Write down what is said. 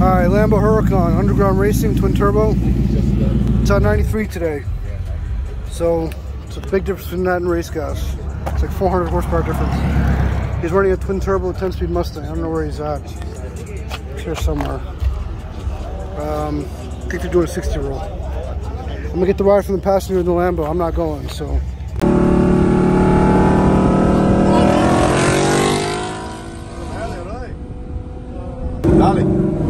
All right, Lambo Huracan, Underground Racing, Twin Turbo. It's on 93 today. So it's a big difference between that and race cars. It's like 400 horsepower difference. He's running a twin turbo 10-speed Mustang. I don't know where he's at. He's here somewhere. Um, I think they're doing a 60 roll. I'm gonna get the ride from the passenger in the Lambo. I'm not going, so. Dale.